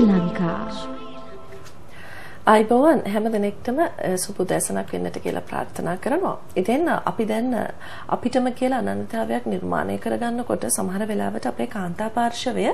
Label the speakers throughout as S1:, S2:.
S1: ශ්‍රී ලංකා
S2: අයිබෝවන් හැම දෙනෙක්ටම සුබ දැසනක් වෙන්නට කියලා ප්‍රාර්ථනා කරනවා. ඉතින් අපි දැන් අපිටම කියලා අනන්‍යතාවයක් නිර්මාණය කරගන්නකොට සමහර වෙලාවට අපේ කාන්තා පාර්ශවය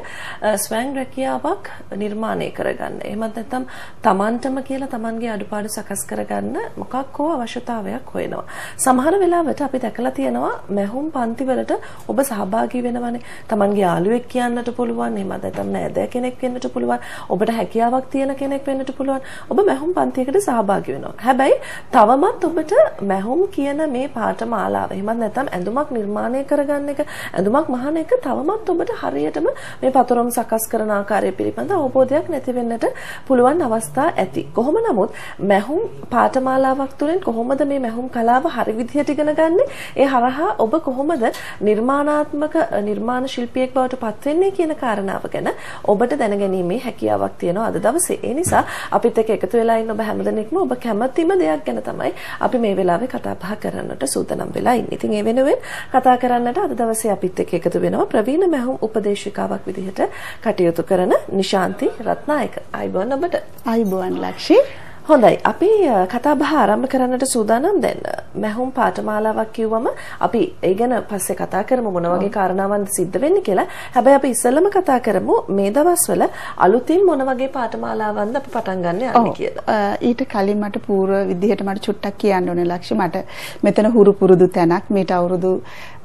S2: ස්වයං රැකියාවක් නිර්මාණය කරගන්න. එහෙමත් නැත්නම් Tamanටම කියලා Tamanගේ අඩුපාඩු සකස් කරගන්න මොකක් හෝ අවශ්‍යතාවයක් හොයනවා. සමහර වෙලාවට අපි දැකලා තියෙනවා මැහුම් පන්තිවලට ඔබ සහභාගී වෙනවනේ. Tamanගේ යාළුවෙක් කියන්නට පුළුවන්. එහෙමත් නැත්නම් නෑදෑ කෙනෙක් වෙන්නට පුළුවන්. ඔබට හැකියාවක් තියෙන කෙනෙක් වෙන්නට පුළුවන්. ඔබ මැහුම් පන්තියකට සහභාගී වෙනවා. හැබැයි තවමත් ඔබට මැහුම් කියන මේ පාඨමාලාව එහෙමත් නැත්නම් ඇඳුමක් නිර්මාණය කරගන්න එක ඇඳුමක් මහන එක තවමත් ඔබට හරියටම මේ පතරම් සකස් කරන ආකාරය පිළිබඳ අවබෝධයක් නැති වෙන්නට පුළුවන් අවස්ථා ඇති. කොහොම නමුත් මැහුම් පාඨමාලාවක් තුළින් කොහොමද මේ මැහුම් කලාව හරි විදිහට ඉගෙන ගන්නෙ? ඒ හරහා ඔබ කොහොමද නිර්මාණාත්මක නිර්මාණ ශිල්පියෙක් බවට පත් වෙන්නේ කියන කාරණාව ගැන ඔබට දැනගැනීමේ හැකියාවක් තියෙනවා අද දවසේ. ඒ නිසා අපිත් එක්ක එකතු වෙලා ඉන්න ඔබ හැමදෙනෙක්ම ඔබ කැමතිම දෙයක් ගැන තමයි අපි මේ වෙලාවේ කතා බහ කරන්නට සූදානම් වෙලා ඉන්නේ. ඉතින් ඒ වෙනුවෙන් කතා කරන්නට අද දවසේ අපිත් එක්ක එකතු වෙනවා ප්‍රවීණ මහුම් උපදේශිකාවක් විදිහට කටයුතු කරන නිශාන්ති රත්නායක. අයිබෝන් ඔබට.
S3: අයිබෝන් ලක්ෂී.
S2: හොඳයි. අපි කතා බහ ආරම්භ කරන්නට සූදානම් දැන් මැහුම් පාඨමාලාවක් කිව්වම අපි ඒ ගැන පස්සේ කතා කරමු. මොන වගේ කාරණාවන්ද සිද්ධ වෙන්නේ කියලා. හැබැයි අපි ඉස්සෙල්ලම කතා කරමු මේ දවස්වල අලුතින් මොන වගේ පාඨමාලාවන්ද අපි පටන් ගන්න යන්නේ කියලා.
S3: ඊට කලින් මට පූර්ව විදිහට මට චුට්ටක් කියන්න ඕනේ ලක්ෂ මට මෙතන හුරු පුරුදු තැනක් මීට අවුරුදු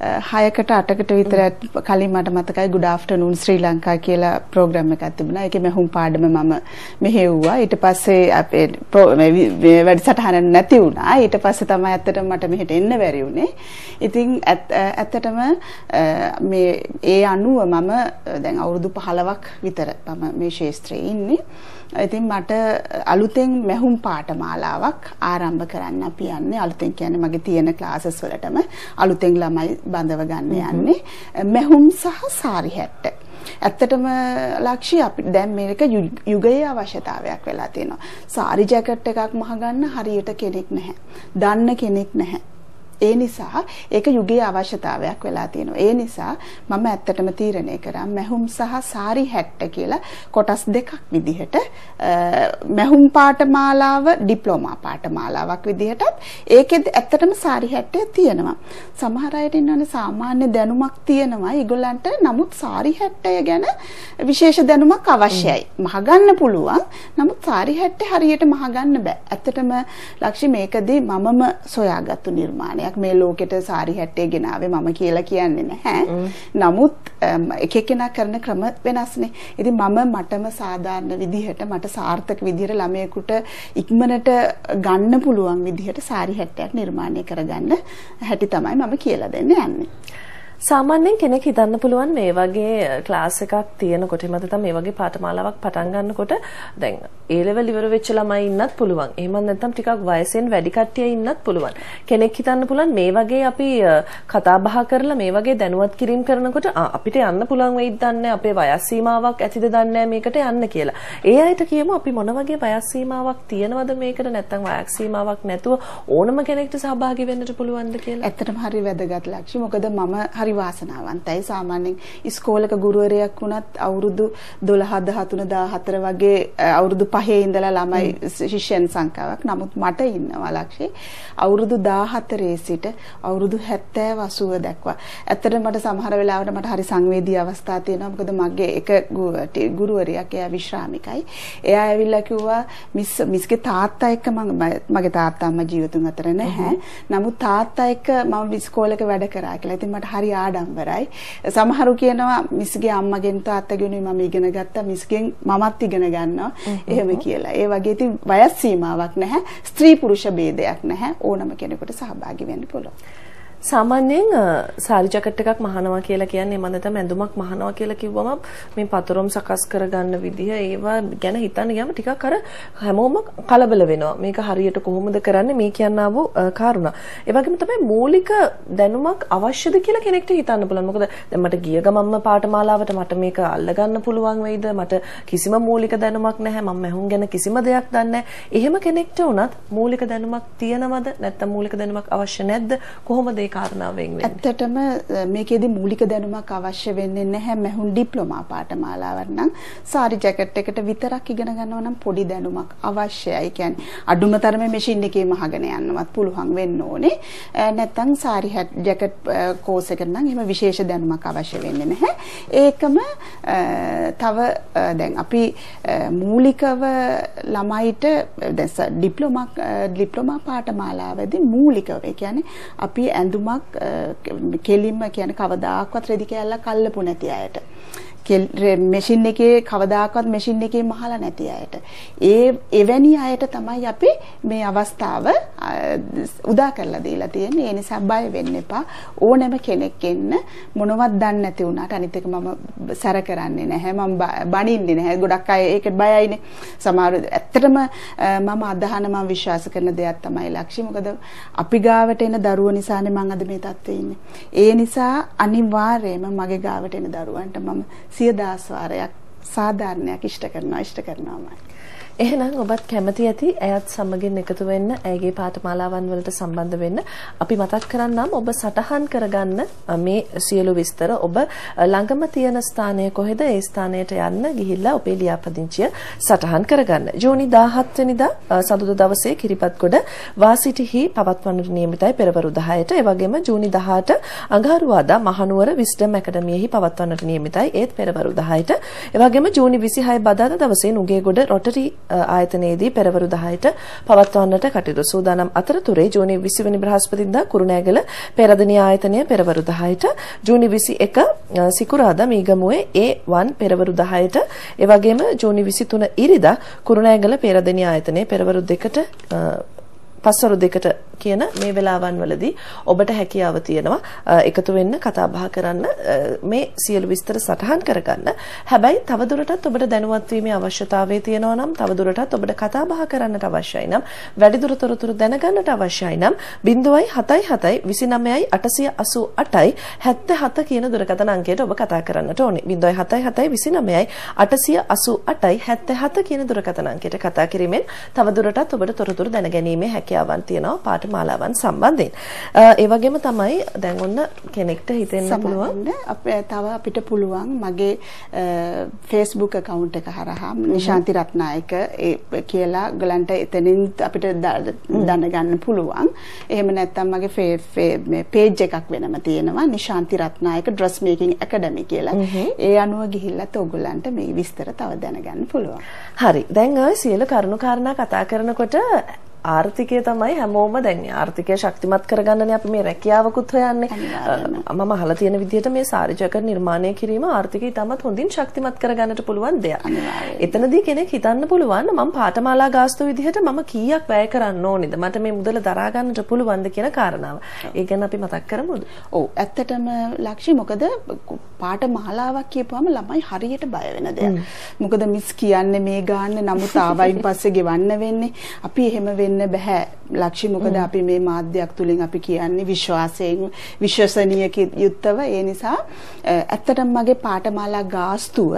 S3: 6කට 8කට විතර කලින් මට මතකයි good afternoon ශ්‍රී ලංකා කියලා ප්‍රෝග්‍රෑම් එකක් තිබුණා. ඒකේ මැහුම් පාඩම මම මෙහෙව්වා. ඊට පස්සේ අපේ වැඩසටහන නැති වුණා. ඊට පස්සේ තමයි ඇත්තටම මට මෙහෙට එන්න බැරි වුණේ. ඉතින් ඇත්තටම මේ ඒ අනුව මම දැන් අවුරුදු 15ක් විතර මම මේ ශාස්ත්‍රයේ ඉන්නේ. ඉතින් මට අලුතෙන් මැහුම් පාඨමාලාවක් ආරම්භ කරන්න අපි යන්නේ. අලුතෙන් කියන්නේ මගේ තියෙන ක්ලාසස් වලටම අලුතෙන් ළමයි බඳව ගන්න යන්නේ. මැහුම් සහ සාරි හැට්ට. ඇත්තටම ලක්ෂි අපි දැන් මේක යුගයේ අවශ්‍යතාවයක් වෙලා තියෙනවා. සාරි ජැකට් එකක් මහගන්න හරියට කෙනෙක් නැහැ. දන්න කෙනෙක් නැහැ. ඒ නිසා ඒක යුගයේ අවශ්‍යතාවයක් වෙලා තියෙනවා. ඒ නිසා මම ඇත්තටම තීරණය කරා මැහුම් සහ සාරි හැට්ට කියලා කොටස් දෙකක් විදිහට මැහුම් පාඨමාලාව ඩිප්ලෝමා පාඨමාලාවක් විදිහටත් ඒකෙත් ඇත්තටම සාරි හැට්ටේ තියෙනවා. සමහර අයට ඉන්නවනේ සාමාන්‍ය දැනුමක් තියෙනවා. ඒගොල්ලන්ට නමුත් සාරි හැට්ටය ගැන විශේෂ දැනුමක් අවශ්‍යයි. මහගන්න පුළුවන්. නමුත් සාරි හැට්ටේ හරියට මහගන්න බෑ. ඇත්තටම ලක්ෂි මේකදී මමම සොයාගත්තු නිර්මාණයක්. දෙයක් මේ ලෝකෙට සාරි හැට්ටේ ගෙනාවේ මම කියලා කියන්නේ නැහැ. නමුත් එක එක්කෙනා කරන ක්‍රම වෙනස්නේ. ඉතින් මම මටම සාධාරණ විදිහට මට සාර්ථක විදිහට ළමයෙකුට ඉක්මනට ගන්න පුළුවන් විදිහට සාරි හැට්ටයක් නිර්මාණය කරගන්න හැටි තමයි මම කියලා දෙන්න යන්නේ.
S2: සාමාන්‍යයෙන් කෙනෙක් හිතන්න පුළුවන් මේ වගේ ක්ලාස් එකක් තියෙනකොට එහෙම නැත්නම් මේ වගේ පාඨමාලාවක් පටන් ගන්නකොට දැන් A level ඉවර වෙච්ච ළමයි ඉන්නත් පුළුවන්. එහෙම නැත්නම් ටිකක් වයසෙන් වැඩි කට්ටිය ඉන්නත් පුළුවන්. කෙනෙක් හිතන්න පුළුවන් මේ වගේ අපි කතා බහ කරලා මේ වගේ දැනුවත් කිරීම කරනකොට අපිට යන්න පුළුවන් වෙයිද දන්නේ අපේ වයස් සීමාවක් ඇතිද දන්නේ මේකට යන්න කියලා. ඒ අයට කියමු අපි මොන වගේ වයස් සීමාවක් තියනවද මේකට නැත්නම් වයස් සීමාවක් නැතුව ඕනම කෙනෙක්ට සහභාගී වෙන්නට පුළුවන්ද කියලා.
S3: ඇත්තටම හරි වැදගත් ලක්ෂි. මොකද මම හරි හරි වාසනාවන්තයි. සාමාන්‍යයෙන් ඉස්කෝලක ගුරුවරයෙක් වුණත් අවුරුදු 12 13 14 වගේ අවුරුදු 5 ඉඳලා ළමයි ශිෂ්‍යයන් සංඛ්‍යාවක්. නමුත් මට ඉන්නවා ලක්ෂේ අවුරුදු 14 සිට අවුරුදු 70 80 දක්වා. ඇත්තටම මට සමහර වෙලාවට මට හරි සංවේදී අවස්ථා තියෙනවා. මොකද මගේ එක ගුරුවරයෙක් එයා විශ්‍රාමිකයි. එයා ඇවිල්ලා කිව්වා මිස් මිස්ගේ තාත්තා එක්ක මගේ තාත්තා අම්මා ජීවිතුන් අතර නැහැ. නමුත් තාත්තා එක්ක මම ඉස්කෝලේක වැඩ කරා කියලා. ඉතින් මට හරි ආඩම්බරයි. සමහරු කියනවා මිස්ගේ අම්මගෙන් තාත්තගෙන් මම ඉගෙන ගත්තා මිස්ගෙන් මමත් ඉගෙන ගන්නවා. එහෙම කියලා. ඒ වගේ ඉතින් වයස් සීමාවක් නැහැ. ස්ත්‍රී පුරුෂ ભેදයක් නැහැ. ඕනම කෙනෙකුට සහභාගී වෙන්න පුළුවන්.
S2: සාමාන්‍යයෙන් සාරි ජැකට් එකක් මහනවා කියලා කියන්නේ මම නැත්නම් ඇඳුමක් මහනවා කියලා කිව්වම මේ පතරොම් සකස් කරගන්න විදිහ ඒවා ගැන හිතන්න ගියාම ටිකක් අර හැමෝම කලබල වෙනවා. මේක හරියට කොහොමද කරන්නේ මේ කියන්නා වූ කාරුණා. ඒ වගේම තමයි මූලික දැනුමක් අවශ්‍යද කියලා කෙනෙක්ට හිතන්න පුළුවන්. මොකද දැන් මට ගිය ගමන්ම පාඨමාලාවට මට මේක අල්ලගන්න පුළුවන් වෙයිද? මට කිසිම මූලික දැනුමක් නැහැ. මම මැහුම් ගැන කිසිම දෙයක් දන්නේ එහෙම කෙනෙක්ට උනත් මූලික දැනුමක් තියනවද? නැත්නම් මූලික දැනුමක් අවශ්‍ය නැද්ද? කොහොමද කාරණාවෙන් වෙන්නේ?
S3: ඇත්තටම මේකේදී මූලික දැනුමක් අවශ්‍ය වෙන්නේ නැහැ මහුන් ඩිප්ලෝමා පාඨමාලාවක් නම් සාරි ජැකට් එකට විතරක් ඉගෙන ගන්නවා නම් පොඩි දැනුමක් අවශ්‍යයි. කියන්නේ අඩුම තරමේ මැෂින් එකේම අහගෙන යන්නවත් පුළුවන් වෙන්න ඕනේ. නැත්තම් සාරි ජැකට් කෝස් එකට නම් එහෙම විශේෂ දැනුමක් අවශ්‍ය වෙන්නේ නැහැ. ඒකම තව දැන් අපි මූලිකව ළමයිට දැන් ඩිප්ලෝමා ඩිප්ලෝමා පාඨමාලාවේදී මූලිකව ඒ කියන්නේ අපි ඇඳුමක් කෙලින්ම කියන්නේ කවදාකවත් රෙදි කෑල්ලක් අල්ලපු නැති අයට. මැෂින් එකේ කවදාකවත් මැෂින් එකේ මහලා නැති අයට. ඒ එවැනි අයට තමයි අපි මේ අවස්ථාව උදා කරලා දීලා තියෙන්නේ. ඒ නිසා බය වෙන්න එපා. ඕනෑම කෙනෙක් එන්න මොනවත් දන්නේ නැති වුණාට අනිත් එක මම සැර කරන්නේ නැහැ. මම බනින්නේ නැහැ. ගොඩක් අය ඒකට බයයිනේ. සමහර ඇත්තටම මම අදහන මම විශ්වාස කරන දෙයක් තමයි ලක්ෂි මොකද අපි ගාවට එන දරුවෝ නිසානේ මම අද මේ තත්ත්වේ ඉන්නේ. ඒ නිසා අනිවාර්යයෙන්ම මගේ ගාවට එන දරුවන්ට මම සිය දහස් වාරයක් සාධාරණයක් ඉෂ්ට කරනවා ඉෂ්ට කරනවාමයි.
S2: එහෙනම් ඔබත් කැමති ඇති ඇයත් සමගින් එකතු වෙන්න ඇයගේ පාඨමාලාවන් වලට සම්බන්ධ වෙන්න අපි මතක් කරන්නම් ඔබ සටහන් කරගන්න මේ සියලු විස්තර ඔබ ළඟම තියෙන ස්ථානය කොහෙද ඒ ස්ථානයට යන්න ගිහිල්ලා ඔබේ ලියාපදිංචිය සටහන් කරගන්න. ජූනි 17 වෙනිදා සඳුදා දවසේ කිරිපත්ගොඩ වාසිටිහි පවත්වන්නට නියමිතයි පෙරවරු 10ට. ඒ වගේම ජූනි 18 අඟහරුවාදා මහනුවර විස්ඩම් ඇකඩමියෙහි පවත්වන්නට නියමිතයි ඒත් පෙරවරු 10ට. ඒ වගේම ජූනි 26 බදාදා දවසේ නුගේගොඩ රොටරි ආයතනයේදී පෙරවරු 10ට පවත්වන්නට කටයුතු. සූදානම් අතරතුරේ ජූනි 20 වෙනි බ්‍රහස්පතින්දා කුරුණෑගල පෙරදින ආයතනය පෙරවරු 10ට ජූනි 21 සිකුරාදා මීගමුවේ A1 පෙරවරු 10ට ඒ වගේම ජූනි 23 ඉරිදා කුරුණෑගල පෙරදින ආයතනයේ පෙරවරු 2ට පස්වරු දෙකට කියන මේ වෙලාවන් වලදී ඔබට හැකියාව තියෙනවා එකතු වෙන්න කතා බහ කරන්න මේ සියලු විස්තර සටහන් කරගන්න. හැබැයි තවදුරටත් ඔබට දැනුවත් වීමේ අවශ්‍යතාවය තියෙනවා නම් තවදුරටත් ඔබට කතා බහ කරන්නට අවශ්‍යයි නම් වැඩිදුර තොරතුරු දැනගන්නට අවශ්‍යයි නම් 077 29යි 888යි 77 කියන දුරකථන අංකයට ඔබ කතා කරන්නට ඕනේ. 077 29යි 888යි 77 කියන දුරකථන අංකයට කතා කිරීමෙන් තවදුරටත් ඔබට තොරතුරු දැනගැනීමේ හැකියාවන් තියෙනවා පාඨමාලාවන් සම්බන්ධයෙන්. ඒ වගේම තමයි දැන් ඔන්න කෙනෙක්ට හිතෙන්න පුළුවන්
S3: අපේ තව අපිට පුළුවන් මගේ Facebook account එක හරහා නිශාන්ති රත්නායක කියලා ගලන්ට එතනින් අපිට දැනගන්න පුළුවන්. එහෙම නැත්නම් මගේ page එකක් වෙනම තියෙනවා Nishanthi Ratnayake dress making academy කියලා. ඒ අනුව ගිහිල්ලත් ඕගොල්ලන්ට මේ විස්තර තව දැනගන්න පුළුවන්.
S2: හරි. දැන් ඔය සියලු කරුණු කාරණා කතා කරනකොට ආර්ථිකය තමයි හැමෝම දැන් ආර්ථිකය ශක්තිමත් කරගන්නනේ අපි මේ රැකියාවකුත් හොයන්නේ. මම අහලා තියෙන විදිහට මේ සාරිජක නිර්මාණය කිරීම ආර්ථිකය තමත් හොඳින් ශක්තිමත් කරගන්නට පුළුවන් දෙයක්. එතනදී කෙනෙක් හිතන්න පුළුවන් මම පාඨමාලා ගාස්තු විදිහට මම කීයක් වැය කරන්න ඕනේද? මට මේ මුදල දරා ගන්නට පුළුවන්ද කියන කාරණාව. ඒ ගැන අපි මතක් කරමුද?
S3: ඔව් ඇත්තටම ලක්ෂි මොකද පාඨමාලාවක් කියපුවම ළමයි හරියට බය වෙන දෙයක්. මොකද මිස් කියන්නේ මේ ගාන්න නමුත් ආවයින් පස්සේ ගෙවන්න වෙන්නේ. අපි එහෙම වෙන්න බෑ. ලක්ෂි මොකද අපි මේ මාධ්‍යයක් තුලින් අපි කියන්නේ විශ්වාසයෙන් විශ්වසනීය යුක්තව ඒ නිසා ඇත්තටම මගේ පාඨමාලා ගාස්තුව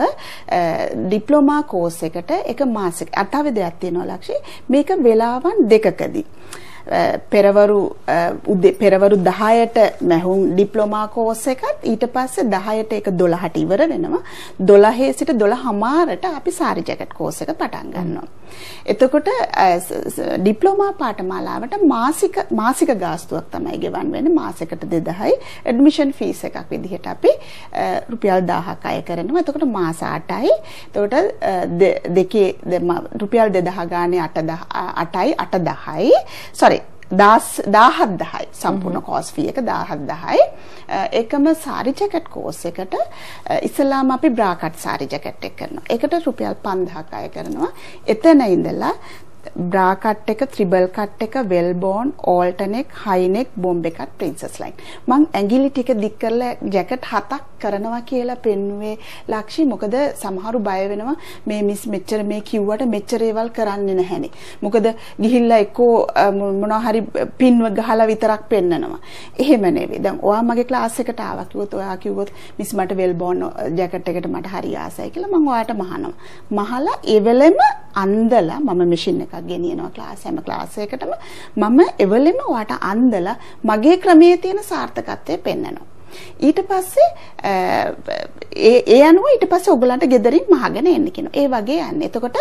S3: ඩිප්ලෝමා කෝස් එකට එක මාසෙක. අටවදයක් තියෙනවා ලක්ෂි. මේක වෙලාවන් දෙකකදී පෙරවරු පෙරවරු 10ට මැහුම් ඩිප්ලෝමා කෝස් එකත් ඊට පස්සේ 10ට ඒක 12ට ඉවර වෙනවා. 12 සිට 12:00ට අපි සාරි ජැකට් කෝස් එක පටන් ගන්නවා. එතකොට ඩිප්ලෝමා පාඨමාලාවට මාසික මාසික ගාස්තුවක් තමයි ගෙවන් වෙන්නේ. මාසෙකට 2000යි ඇඩ්මිෂන් ෆීස් එකක් විදිහට අපි රුපියල් 1000ක් අය කරනවා. එතකොට මාස 8යි එතකොට දෙකේ රුපියල් 2000 ගානේ 8 8යි 8 10යි 17000 සම්පූර්ණ කෝස් ෆී එක 17000යි. ඒකම සාරි ජැකට් කෝස් එකට ඉස්සලාම අපි බ්‍රා කට් සාරි ජැකට් එක කරනවා. ඒකට රුපියල් 5000ක් අය කරනවා. එතන ඉඳලා බ්‍රා කට් එක ත්‍රිබල් කට් එක වෙල්බෝන් ඕල්ටනෙක් හයිනෙක් බොම්බ එකත් ප්‍රින්සස් ලයින් මං ඇඟිලි ටික දික් කරලා ජැකට් හතක් කරනවා කියලා පෙන්නුවේ ලක්ෂි. මොකද සමහරු බය වෙනවා මේ මිස් මෙච්චර මේ කිව්වට මෙච්චර ඒවල් කරන්නේ නැහැනේ. මොකද ගිහිල්ලා එක්කෝ මොනවා හරි පින්ව ගහලා විතරක් පෙන්නනවා. එහෙම නෙවෙයි. දැන් ඔයා මගේ ක්ලාස් එකට ආවා කිව්වොත් ඔයා කිව්වොත් මිස් මට වෙල්බෝන් ජැකට් එකට මට හරි ආසයි කියලා මං ඔයාට මහනවා. මහලා ඒ වෙලෙම අන්දලා මම මැෂින් එකක් 50ක් ගෙනියනවා ක්ලාස් හැම ක්ලාස් එකකටම මම එවලෙම ඔයාට අන්දලා මගේ ක්‍රමයේ තියෙන සාර්ථකත්වය පෙන්වනවා. ඊට පස්සේ ඒ ඒ අනුව ඊට පස්සේ ඔයගලන්ට ගෙදරින් මහගෙන එන්න කියනවා. ඒ වගේ යන්නේ. එතකොට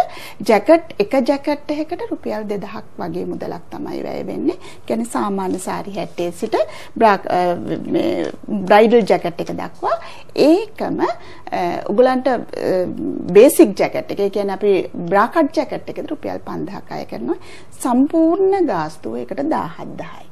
S3: ජැකට් එක ජැකට් එකකට රුපියල් 2000ක් වගේ මුදලක් තමයි වැය වෙන්නේ. කියන්නේ සාමාන්‍ය සාරි 70 සිට බ්‍රයිඩල් ජැකට් එක දක්වා ඒකම ඔයගලන්ට බේසික් ජැකට් එක. ඒ කියන්නේ අපි බ්‍රාකට් ජැකට් එකද රුපියල් 5000ක් අය කරනවා. සම්පූර්ණ ගාස්තුව එකට 17000යි.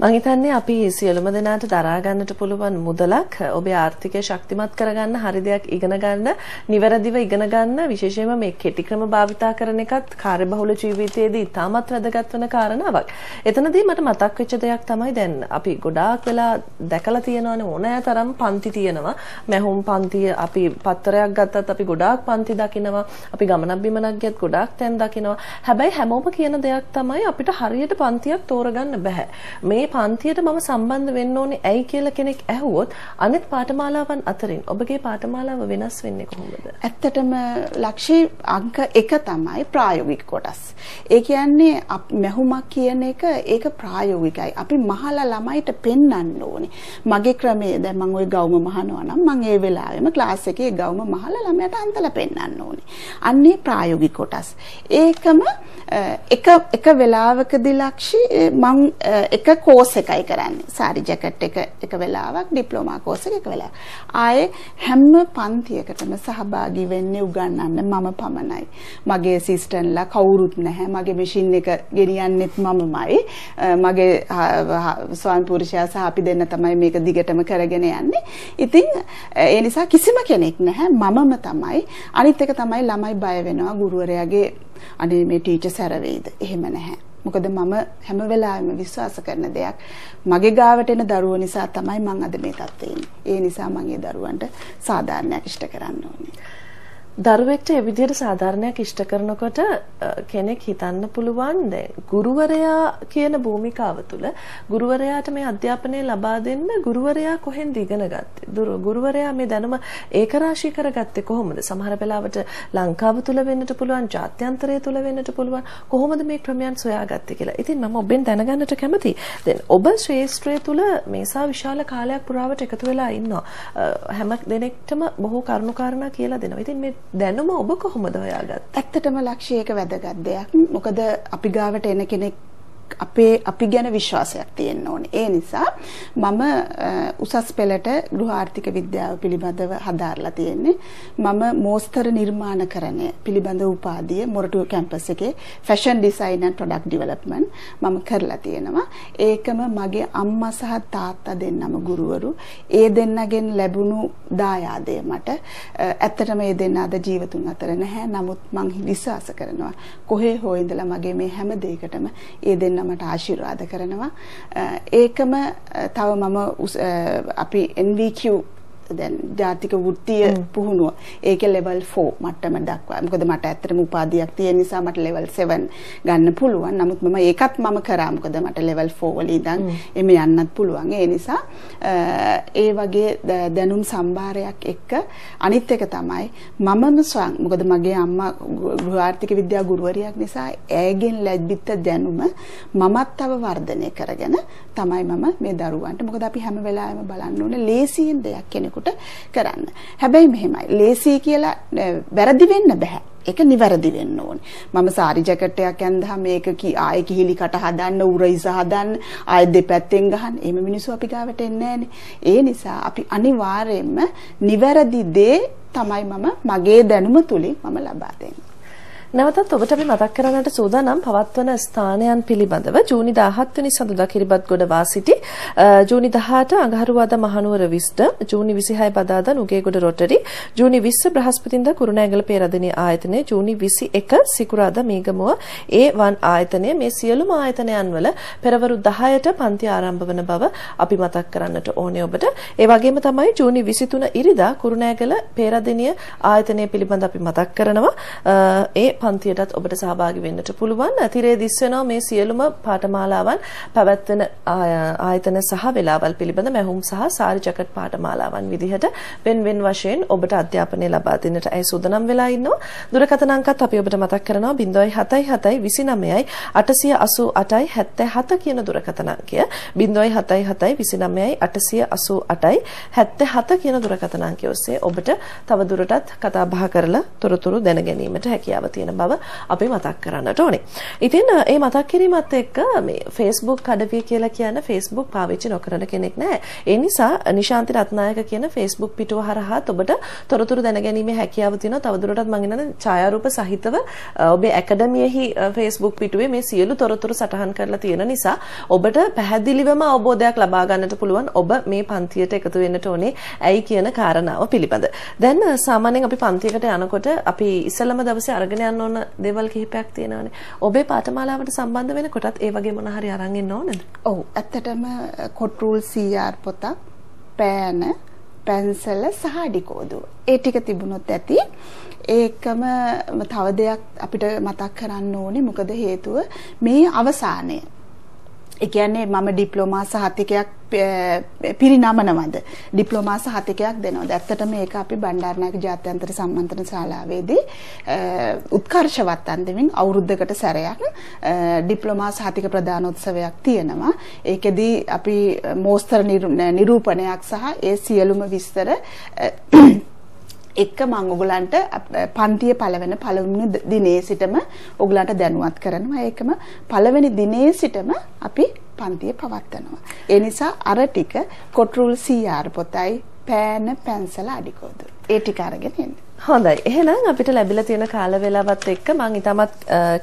S2: මම හිතන්නේ අපි සියලුම දෙනාට දරා ගන්නට පුළුවන් මුදලක් ඔබේ ආර්ථිකය ශක්තිමත් කරගන්න හරි දෙයක් ඉගෙන ගන්න නිවැරදිව ඉගෙන ගන්න විශේෂයෙන්ම මේ කෙටි ක්‍රම භාවිතා කරන එකත් කාර්යබහුල ජීවිතයේදී ඉතාමත් වැදගත් වෙන කාරණාවක්. එතනදී මට මතක් වෙච්ච දෙයක් තමයි දැන් අපි ගොඩාක් වෙලා දැකලා තියෙනවානේ ඕනෑ තරම් පන්ති තියෙනවා. මැහුම් පන්ති අපි පත්තරයක් ගත්තත් අපි ගොඩාක් පන්ති දකිනවා. අපි ගමනක් බිමනක් ගියත් ගොඩාක් තැන් දකිනවා. හැබැයි හැමෝම කියන දෙයක් තමයි අපිට හරියට පන්තියක් තෝරගන්න බෑ. මේ පන්තියට මම සම්බන්ධ වෙන්න ඕනේ ඇයි කියලා කෙනෙක් ඇහුවොත් අනිත් පාඨමාලාවන් අතරින් ඔබගේ පාඨමාලාව වෙනස් වෙන්නේ කොහොමද?
S3: ඇත්තටම ලක්ෂී අංක 1 තමයි ප්‍රායෝගික කොටස්. ඒ කියන්නේ මැහුමක් කියන එක ඒක ප්‍රායෝගිකයි. අපි මහලා ළමයිට පෙන්වන්න ඕනේ. මගේ ක්‍රමය දැන් මම ওই ගවුම මහනවා නම් මම ඒ වෙලාවෙම ක්ලාස් එකේ ගවුම මහලා ළමයට අන්තලා පෙන්වන්න ඕනේ. අන්නේ ප්‍රායෝගික කොටස්. ඒකම එක එක වෙලාවකදී ලක්ෂී මම එක කෝස් එකයි කරන්නේ. සාරි ජැකට් එක එක වෙලාවක් ඩිප්ලෝමා කෝස් එක එක වෙලාවක්. ආයේ හැම පන්තියකටම සහභාගී වෙන්නේ උගන්වන්න මම පමණයි. මගේ ඇසිස්ටන්ට්ලා කවුරුත් නැහැ. මගේ මැෂින් එක ගෙනියන්නෙත් මමමයි. මගේ ස්වාමි පුරුෂයා සහ අපි දෙන්න තමයි මේක දිගටම කරගෙන යන්නේ. ඉතින් ඒ නිසා කිසිම කෙනෙක් නැහැ. මමම තමයි. අනිත් එක තමයි ළමයි බය වෙනවා ගුරුවරයාගේ අනේ මේ ටීචර් සැර වෙයිද? එහෙම නැහැ. මොකද මම හැම වෙලාවෙම විශ්වාස කරන දෙයක් මගේ ගාවට එන දරුවෝ නිසා තමයි මම අද මේ තත්ත්වේ ඉන්නේ. ඒ නිසා මම ඒ දරුවන්ට සාධාරණයක් ඉෂ්ට කරන්න ඕනේ.
S2: දරුවෙක්ට ඒ විදිහට සාධාරණයක් ඉෂ්ට කරනකොට කෙනෙක් හිතන්න පුළුවන් දැන් ගුරුවරයා කියන භූමිකාව තුළ ගුරුවරයාට මේ අධ්‍යාපනය ලබා දෙන්න ගුරුවරයා කොහෙන්ද ඉගෙන ගත්තේ? ගුරුවරයා මේ දැනුම ඒකරාශී කරගත්තේ කොහොමද? සමහර වෙලාවට ලංකාව තුළ වෙන්නට පුළුවන්, ජාත්‍යන්තරය තුළ වෙන්නට පුළුවන්. කොහොමද මේ ක්‍රමයන් සොයාගත්තේ කියලා. ඉතින් මම ඔබෙන් දැනගන්නට කැමතියි. දැන් ඔබ ශ්‍රේෂ්ඨය තුළ මේසා විශාල කාලයක් පුරාවට එකතු වෙලා ඉන්නවා. හැම දෙනෙක්ටම බොහෝ කරුණු කියලා දෙනවා. ඉතින් මේ දැනුම ඔබ කොහොමද හොයාගත්තේ?
S3: ඇත්තටම ලක්ෂයක වැදගත් දෙයක්. මොකද අපි ගාවට එන කෙනෙක් අපේ අපි ගැන විශ්වාසයක් තියෙන්න ඕනේ. ඒ නිසා මම උසස් පෙළට ගෘහ ආර්ථික විද්‍යාව පිළිබඳව හදාarලා තියෙන්නේ. මම මෝස්තර නිර්මාණකරණය පිළිබඳ උපාධිය මොරටුව කැම්පස් එකේ fashion design and product development මම කරලා තියෙනවා. ඒකම මගේ අම්මා සහ තාත්තා දෙන්නම ගුරුවරු. ඒ දෙන්නගෙන් ලැබුණු දායාදය මට ඇත්තටම ඒ දෙන්න අද ජීවතුන් අතර නැහැ. නමුත් මං විශ්වාස කරනවා කොහේ හෝ ඉඳලා මගේ මේ හැම දෙයකටම ඒ දෙන්න මට ආශිර්වාද කරනවා. ඒකම තව මම අපි NVQ දැන් ජාතික වෘත්තීය පුහුණුව ඒකේ level 4 මට්ටම දක්වා. මොකද මට ඇත්තටම උපාධියක් තියෙන නිසා මට level 7 ගන්න පුළුවන්. නමුත් මම ඒකත් මම කරා. මොකද මට level 4 වල ඉඳන් එමෙ යන්නත් පුළුවන්. ඒ නිසා ඒ වගේ දැනුම් සම්භාරයක් එක්ක අනිත් එක තමයි මමම ස්වයං මොකද මගේ අම්මා ගෘහාර්ථික විද්‍යා ගුරුවරියක් නිසා ඇයගෙන් ලැබිච්ච දැනුම මමත් තව වර්ධනය කරගෙන තමයි මම මේ දරුවන්ට මොකද අපි හැම වෙලාවෙම බලන්න ඕනේ ලේසියෙන් දෙයක් කෙනෙකුට කෙනෙකුට කරන්න. හැබැයි මෙහෙමයි. ලේසි කියලා වැරදි වෙන්න බෑ. ඒක නිවැරදි වෙන්න ඕනේ. මම සාරි ජැකට් එකක් ඇඳහම මේක කි ආයේ කිහිලි කට හදන්න උරයිස හදන්න ආයේ දෙපැත්තෙන් ගහන්න. එහෙම මිනිස්සු අපි ගාවට එන්නේ ඒ නිසා අපි අනිවාර්යයෙන්ම නිවැරදි දේ තමයි මම මගේ දැනුම තුලින් මම ලබා දෙන්නේ.
S2: නැවතත් ඔබට අපි මතක් කරන්නට සූදානම් පවත්වන ස්ථානයන් පිළිබඳව ජූනි 17 වෙනි සඳුදා කිරිබත්ගොඩ වා සිටි ජූනි 18 අඟහරුවාදා මහනුවර විස්ට ජූනි 26 බදාදා නුගේගොඩ රොටරි ජූනි 20 බ්‍රහස්පතින්දා කුරුණෑගල පේරදෙණිය ආයතනය ජූනි 21 සිකුරාදා මේගමුව A1 ආයතනය මේ සියලුම ආයතනයන් වල පෙරවරු 10ට පන්ති ආරම්භ වන බව අපි මතක් කරන්නට ඕනේ ඔබට. ඒ වගේම තමයි ජූනි 23 ඉරිදා කුරුණෑගල පේරදෙණිය ආයතනය පිළිබඳ අපි මතක් කරනවා. ඒ පන්තියටත් ඔබට සහභාගී වෙන්නට පුළුවන්. තිරේ දිස් වෙනවා මේ සියලුම පාඨමාලාවන් පැවැත්වෙන ආයතන සහ වේලාවල් පිළිබඳ මැහුම් සහ සාරි ජැකට් පාඨමාලාවන් විදිහට වෙන වෙන වශයෙන් ඔබට අධ්‍යාපනය ලබා දෙන්නට ඇයි සූදානම් වෙලා ඉන්නවා. දුරකථන අංකත් අපි ඔබට මතක් කරනවා 077 29යි 888යි 77 කියන දුරකථන අංකය 077 29යි 888යි 77 කියන දුරකථන අංකය ඔස්සේ ඔබට තව දුරටත් කතා බහ කරලා තොරතුරු දැන ගැනීමට හැකියාව තියෙන බව අපි මතක් කරන්නට ඕනේ. ඉතින් ඒ මතක් කිරීමත් එක්ක මේ Facebook අඩවිය කියලා කියන Facebook පාවිච්චි නොකරන කෙනෙක් නැහැ. ඒ නිසා නිශාන්ති රත්නායක කියන Facebook පිටුව හරහා ඔබට තොරතුරු දැන ගැනීමේ හැකියාව තියෙනවා. තවදුරටත් මම හිතන්නේ ඡායාරූප සහිතව ඔබේ ඇකඩමියෙහි Facebook පිටුවේ මේ සියලු තොරතුරු සටහන් කරලා තියෙන නිසා ඔබට පැහැදිලිවම අවබෝධයක් ලබා ගන්නට පුළුවන් ඔබ මේ පන්තියට එකතු වෙන්නට ඕනේ ඇයි කියන කාරණාව පිළිබඳ. දැන් සාමාන්‍යයෙන් අපි පන්තියකට යනකොට අපි ඉස්සලම දවසේ අරගෙන යන්න ඕන දේවල් කිහිපයක් තියෙනවානේ. ඔබේ පාඨමාලාවට සම්බන්ධ වෙනකොටත් ඒ වගේ මොන හරි අරන් ඉන්න ඕනේද?
S3: ඔව්. ඇත්තටම කොට්රූල් CR පොතක්, පෑන, පැන්සල සහ අඩිකෝදුව. ඒ ටික තිබුණොත් ඇති. ඒකම තව දෙයක් අපිට මතක් කරන්න ඕනේ මොකද හේතුව මේ අවසානයේ ඒ කියන්නේ මම ඩිප්ලෝමා සහතිකයක් පිරිනමනවද? ඩිප්ලෝමා සහතිකයක් දෙනවද? ඇත්තටම මේක අපි බණ්ඩාරනායක ජාත්‍යන්තර සම්මන්ත්‍රණ ශාලාවේදී උත්කර්ෂවත් අන්දමින් අවුරුද්දකට සැරයක් ඩිප්ලෝමා සහතික ප්‍රදානෝත්සවයක් තියෙනවා. ඒකෙදී අපි මෝස්තර නිරූපණයක් සහ ඒ සියලුම විස්තර එක්ක මම ඔයගලන්ට පන්තිය පළවෙනි පළවෙනි දිනේ සිටම ඔයගලන්ට දැනුවත් කරනවා. ඒකම පළවෙනි දිනේ සිටම අපි පන්තිය පවත්වනවා. ඒ නිසා අර ටික කොට්රුල් CR පොතයි පෑන පැන්සල අඩිකෝද. ඒ ටික අරගෙන එන්න.
S2: හොඳයි. එහෙනම් අපිට ලැබිලා තියෙන කාල වේලාවත් එක්ක මම ඊටමත්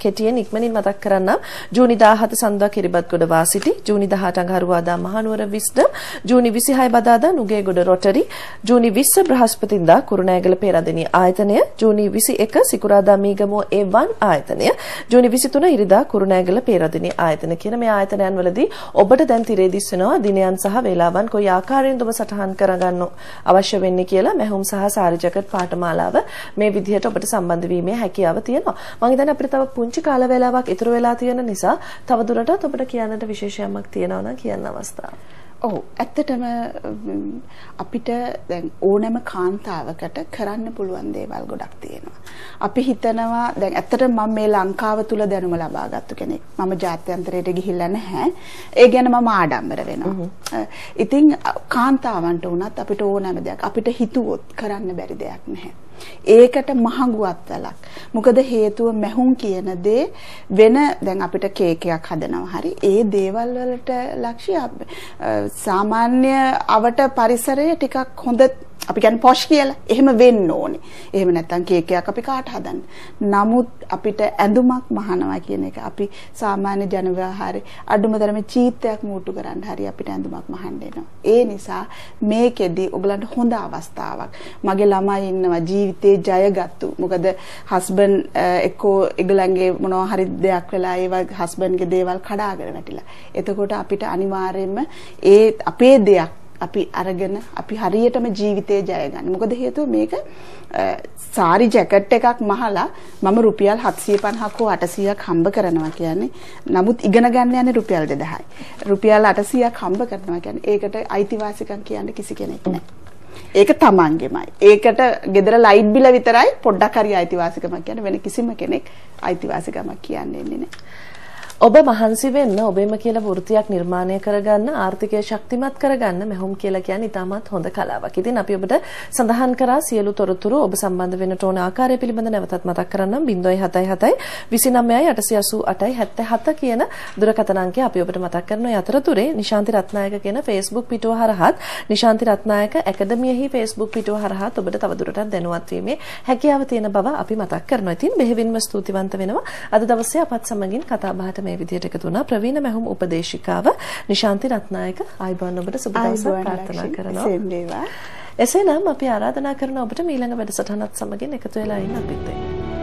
S2: කෙටියෙන් ඉක්මනින් මතක් කරන්නම්. ජූනි 17 සඳුදා කිරිබත්ගොඩ වාසිටි, ජූනි 18 අඟහරුවාදා මහනුවර විස්ඩම්, ජූනි 26 බදාදා නුගේගොඩ රොටරි, ජූනි 20 බ්‍රහස්පතින්දා කුරුණෑගල පෙරදිනී ආයතනය, ජූනි 21 සිකුරාදා මීගමුව A1 ආයතනය, ජූනි 23 ඉරිදා කුරුණෑගල පෙරදිනී ආයතන. කියන මේ ආයතනයන් වලදී ඔබට දැන් තිරේ දිස් වෙනවා දිනයන් සහ වේලාවන් කොයි ආකාරයෙන්ද ඔබ සටහන් කරගන්න අවශ්‍ය වෙන්නේ කියලා මැහුම් සහ සාරිජකට් පාඨමාලා වේලාව මේ විදිහට ඔබට සම්බන්ධ වීමේ හැකියාව තියෙනවා. මම හිතන්නේ අපිට තව පුංචි කාල වේලාවක් ඉතුරු වෙලා තියෙන නිසා තව දුරටත් ඔබට කියන්නට විශේෂයක් තියෙනවා නම් කියන්න අවස්ථාවක්.
S3: ඔව් ඇත්තටම අපිට දැන් ඕනෑම කාන්තාවකට කරන්න පුළුවන් දේවල් ගොඩක් තියෙනවා. අපි හිතනවා දැන් ඇත්තටම මම මේ ලංකාව තුල දැනුම ලබාගත්තු කෙනෙක්. මම ජාත්‍යන්තරයට ගිහිල්ලා නැහැ. ඒ ගැන මම ආඩම්බර වෙනවා. ඉතින් කාන්තාවන්ට වුණත් අපිට ඕනෑම දෙයක් අපිට හිතුවොත් කරන්න බැරි දෙයක් නැහැ. ඒකට මහඟුවත් වැලක්. මොකද හේතුව මැහුම් කියන දේ වෙන දැන් අපිට කේක් එකක් හදනවා හරි ඒ දේවල් වලට ලක්ෂ්‍ය සාමාන්‍ය අවට පරිසරය ටිකක් හොඳ අපි කියන්නේ පොෂ් කියලා. එහෙම වෙන්න ඕනේ. එහෙම නැත්නම් කේක් එකක් අපි කාට හදන්න. නමුත් අපිට ඇඳුමක් මහනවා කියන එක අපි සාමාන්‍ය ජන ව්‍යවහාරේ අඩුම තරමේ චීත්තයක් මූටු කරන්න හරි අපිට ඇඳුමක් මහන්න එනවා. ඒ නිසා මේකෙදි ඔයගලන්ට හොඳ අවස්ථාවක්. මගේ ළමයි ඉන්නවා ජීවිතේ ජයගත්තු. මොකද හස්බන්ඩ් එක්කෝ ඒගලන්ගේ මොනවා හරි දෙයක් වෙලා ඒවා හස්බන්ඩ්ගේ දේවල් කඩාගෙන වැටිලා. එතකොට අපිට අනිවාර්යයෙන්ම ඒ අපේ දෙයක් අපි අරගෙන අපි හරියටම ජීවිතේ ජය ගන්න. මොකද හේතුව මේක සාරි ජැකට් එකක් මහලා මම රුපියල් 750ක් හෝ 800ක් හම්බ කරනවා කියන්නේ. නමුත් ඉගෙන ගන්න යන්නේ රුපියල් 2000යි. රුපියල් 800ක් හම්බ කරනවා කියන්නේ ඒකට අයිතිවාසිකම් කියන්න කිසි කෙනෙක් නැහැ. ඒක තමන්ගෙමයි. ඒකට ගෙදර ලයිට් බිල විතරයි පොඩ්ඩක් හරි අයිතිවාසිකමක් කියන්නේ වෙන කිසිම කෙනෙක් අයිතිවාසිකමක් කියන්නේ නැහැ.
S2: ඔබ මහන්සි වෙන්න ඔබේම කියලා වෘත්තියක් නිර්මාණය කරගන්න ආර්ථිකය ශක්තිමත් කරගන්න මෙහොම් කියලා කියන්නේ ඉතාමත් හොඳ කලාවක්. ඉතින් අපි ඔබට සඳහන් කරා සියලු තොරතුරු ඔබ සම්බන්ධ වෙන්නට ඕන ආකාරය පිළිබඳ නැවතත් මතක් කරන්නම් 077 29 888 77 කියන දුරකථන අංකය අපි ඔබට මතක් කරන අතරතුරේ නිශාන්ති රත්නායක කියන Facebook පිටුව හරහාත් නිශාන්ති රත්නායක ඇකඩමියෙහි Facebook පිටුව හරහාත් ඔබට තවදුරටත් දැනුවත් වීමේ හැකියාව තියෙන බව අපි මතක් කරනවා. ඉතින් බෙහෙවින්ම ස්තුතිවන්ත වෙනවා. අද දවසේ අපත් සමගින් කතා බහට මේ විදිහට එකතු වුණා. ප්‍රවීණ මැහුම් උපදේශිකාව නිශාන්ති රත්නායක ආයිබෝන් ඔබට සුබ දවසක් ප්‍රාර්ථනා කරනවා. එසේනම් අපි ආරාධනා කරන ඔබට ඊළඟ වැඩසටහනත් සමගින් එකතු වෙලා ඉන්න අපිත් එක්ක